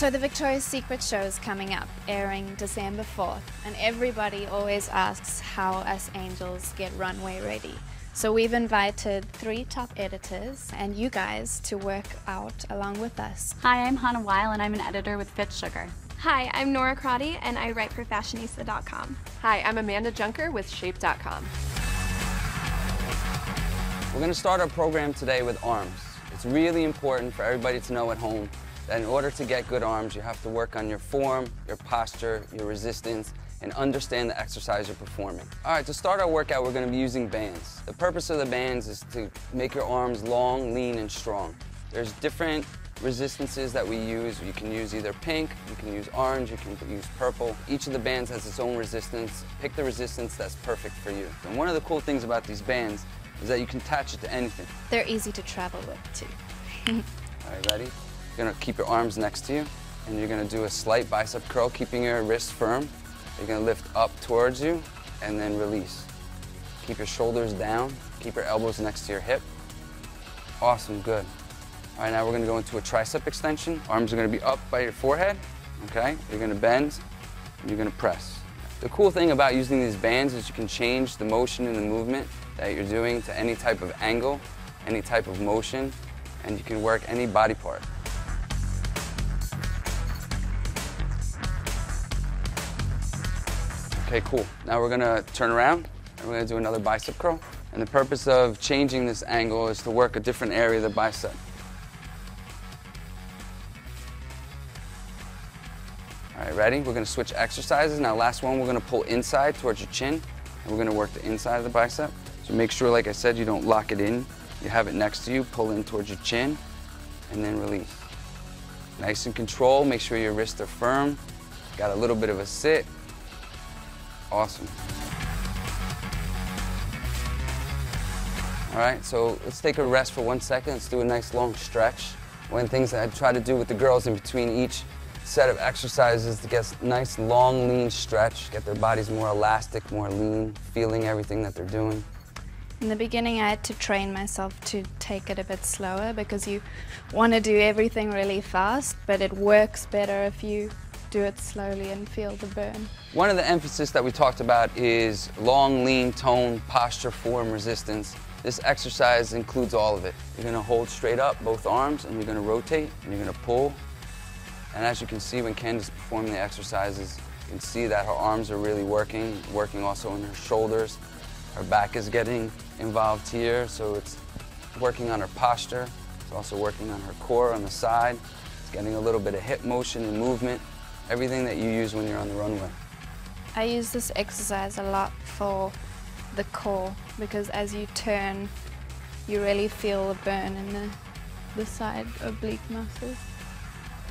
So the Victoria's Secret show is coming up, airing December 4th, and everybody always asks how us angels get runway ready. So we've invited three top editors and you guys to work out along with us. Hi, I'm Hannah Weil and I'm an editor with Fit Sugar. Hi, I'm Nora Crotty and I write for Fashionista.com. Hi, I'm Amanda Junker with Shape.com. We're going to start our program today with arms. It's really important for everybody to know at home that in order to get good arms, you have to work on your form, your posture, your resistance, and understand the exercise you're performing. All right, to start our workout, we're gonna be using bands. The purpose of the bands is to make your arms long, lean, and strong. There's different resistances that we use. You can use either pink, you can use orange, you can use purple. Each of the bands has its own resistance. Pick the resistance that's perfect for you. And one of the cool things about these bands is that you can attach it to anything. They're easy to travel with too. All right, ready? You're gonna keep your arms next to you, and you're gonna do a slight bicep curl, keeping your wrist firm. You're gonna lift up towards you, and then release. Keep your shoulders down, keep your elbows next to your hip. Awesome, good. All right, now we're gonna go into a tricep extension. Arms are gonna be up by your forehead, okay? You're gonna bend, you're gonna press. The cool thing about using these bands is you can change the motion and the movement that you're doing to any type of angle, any type of motion, and you can work any body part. Okay, cool. Now we're gonna turn around and we're gonna do another bicep curl. And the purpose of changing this angle is to work a different area of the bicep. All right, ready? We're gonna switch exercises. Now last one, we're gonna pull inside towards your chin and we're gonna work the inside of the bicep. So make sure, like I said, you don't lock it in. You have it next to you, pull in towards your chin and then release. Nice and control, make sure your wrists are firm. Got a little bit of a sit, Awesome. All right, so let's take a rest for one second. Let's do a nice long stretch. One of the things that I try to do with the girls in between each set of exercises to get a nice long lean stretch, get their bodies more elastic, more lean, feeling everything that they're doing. In the beginning, I had to train myself to take it a bit slower because you want to do everything really fast, but it works better if you do it slowly and feel the burn. One of the emphasis that we talked about is long, lean, tone, posture, form, resistance. This exercise includes all of it. You're gonna hold straight up, both arms, and you're gonna rotate, and you're gonna pull. And as you can see when Candice performing the exercises, you can see that her arms are really working, working also in her shoulders. Her back is getting involved here, so it's working on her posture. It's also working on her core on the side. It's getting a little bit of hip motion and movement everything that you use when you're on the runway. I use this exercise a lot for the core because as you turn, you really feel a burn in the, the side oblique muscles.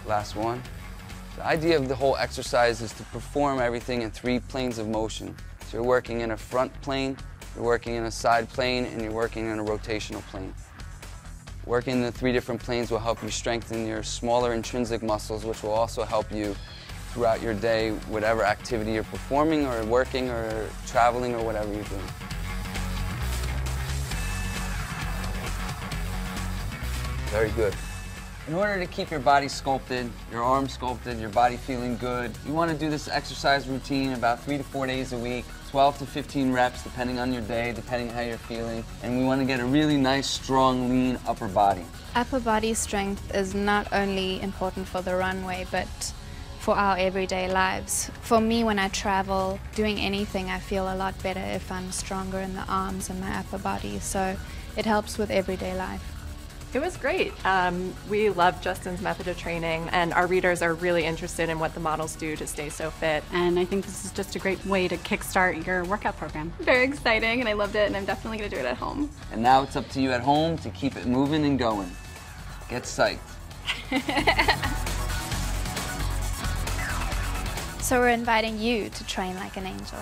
Last one. The idea of the whole exercise is to perform everything in three planes of motion. So you're working in a front plane, you're working in a side plane, and you're working in a rotational plane. Working in the three different planes will help you strengthen your smaller intrinsic muscles, which will also help you throughout your day, whatever activity you're performing or working or traveling or whatever you're doing. Very good. In order to keep your body sculpted, your arms sculpted, your body feeling good, you want to do this exercise routine about three to four days a week, 12 to 15 reps depending on your day, depending how you're feeling. And we want to get a really nice, strong, lean upper body. Upper body strength is not only important for the runway, but for our everyday lives. For me, when I travel, doing anything, I feel a lot better if I'm stronger in the arms and my upper body. So it helps with everyday life. It was great. Um, we love Justin's method of training, and our readers are really interested in what the models do to stay so fit. And I think this is just a great way to kickstart your workout program. Very exciting, and I loved it, and I'm definitely going to do it at home. And now it's up to you at home to keep it moving and going. Get psyched. So we're inviting you to train like an angel.